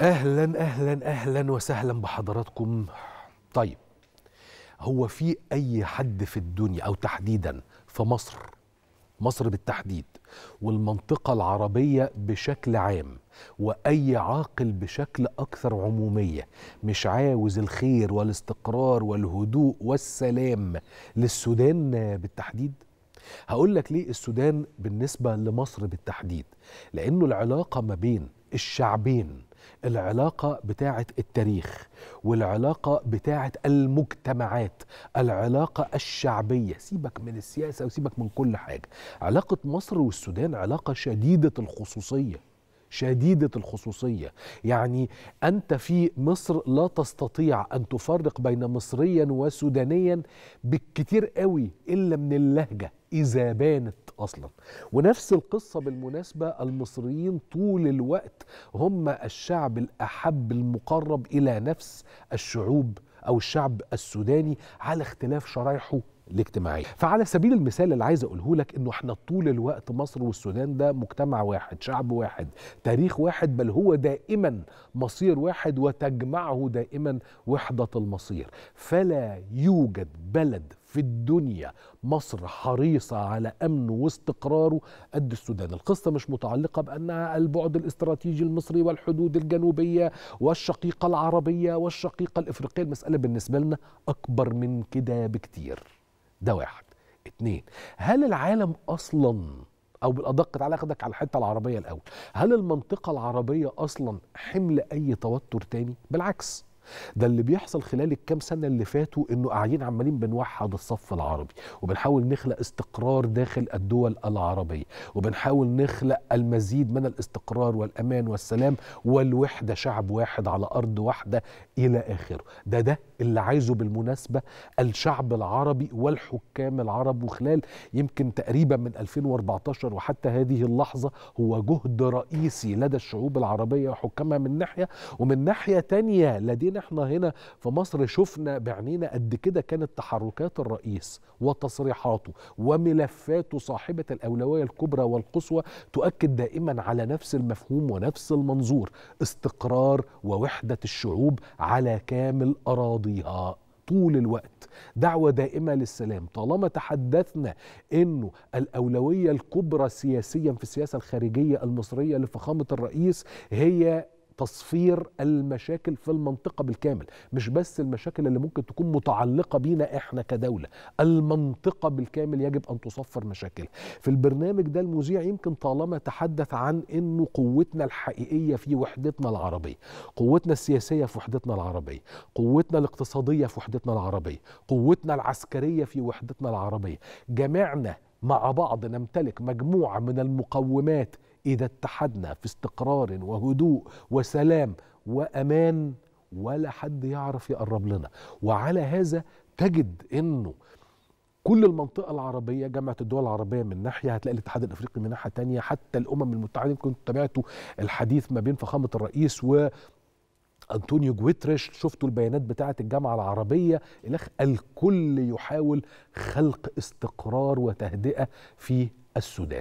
أهلا أهلا أهلا وسهلا بحضراتكم. طيب هو في أي حد في الدنيا أو تحديدا في مصر؟ مصر بالتحديد. والمنطقة العربية بشكل عام وأي عاقل بشكل أكثر عمومية مش عاوز الخير والاستقرار والهدوء والسلام للسودان بالتحديد؟ هقول لك ليه السودان بالنسبة لمصر بالتحديد. لأنه العلاقة ما بين الشعبين العلاقة بتاعة التاريخ والعلاقة بتاعة المجتمعات العلاقة الشعبية. سيبك من السياسة وسيبك من كل حاجة. علاقة مصر والسودان علاقة شديدة الخصوصية. شديدة الخصوصية. يعني أنت في مصر لا تستطيع أن تفرق بين مصريا وسودانيا بالكتير قوي إلا من اللهجة إذا بانت أصلا. ونفس القصة بالمناسبة المصريين طول الوقت هم الشعب الأحب المقرب إلى نفس الشعوب أو الشعب السوداني على اختلاف شرايحه الاجتماعية. فعلى سبيل المثال اللي عايز أقوله لك إنه إحنا طول الوقت مصر والسودان ده مجتمع واحد شعب واحد تاريخ واحد بل هو دائما مصير واحد وتجمعه دائما وحدة المصير. فلا يوجد بلد في الدنيا. مصر حريصة على أمنه واستقراره قد السودان القصة مش متعلقة بأنها البعد الاستراتيجي المصري والحدود الجنوبية والشقيقة العربية والشقيقة الإفريقية. المسألة بالنسبة لنا أكبر من كده بكتير. ده واحد. اتنين هل العالم أصلا أو بالأدق تعالى أخدك على الحتة العربية الأول هل المنطقة العربية أصلا حمل أي توتر تاني؟ بالعكس. ده اللي بيحصل خلال الكام سنة اللي فاتوا إنه قاعدين عمالين بنوحد الصف العربي وبنحاول نخلق استقرار داخل الدول العربية وبنحاول نخلق المزيد من الاستقرار والأمان والسلام والوحدة شعب واحد على أرض واحدة إلى آخره. ده ده اللي عايزه بالمناسبة الشعب العربي والحكام العرب وخلال يمكن تقريبا من 2014 وحتى هذه اللحظة هو جهد رئيسي لدى الشعوب العربية وحكامها من ناحية ومن ناحية تانية لدينا إحنا هنا في مصر شفنا بعينينا قد كده كانت تحركات الرئيس وتصريحاته وملفاته صاحبة الأولوية الكبرى والقصوى تؤكد دائما على نفس المفهوم ونفس المنظور استقرار ووحدة الشعوب على كامل أراضيها طول الوقت. دعوة دائمة للسلام. طالما تحدثنا أنه الأولوية الكبرى سياسيا في السياسة الخارجية المصرية لفخامة الرئيس هي تصفير المشاكل في المنطقة بالكامل مش بس المشاكل اللي ممكن تكون متعلقة بينا إحنا كدولة المنطقة بالكامل يجب أن تصفر مشاكل. في البرنامج ده المذيع يمكن طالما تحدث عن أنه قوتنا الحقيقية في وحدتنا العربية قوتنا السياسية في وحدتنا العربية قوتنا الاقتصادية في وحدتنا العربية قوتنا العسكرية في وحدتنا العربية. جميعنا مع بعض نمتلك مجموعة من المقومات إذا اتحدنا في استقرار وهدوء وسلام وأمان ولا حد يعرف يقرب لنا. وعلى هذا تجد أنه كل المنطقة العربية جامعة الدول العربية من ناحية هتلاقي الاتحاد الأفريقي من ناحية تانية حتى الأمم المتحدة يمكن تابعتوا الحديث ما بين فخامة الرئيس و أنطونيو جويتريش شفتوا البيانات بتاعة الجامعة العربية؟ الأخ الكل يحاول خلق استقرار وتهدئة في السودان.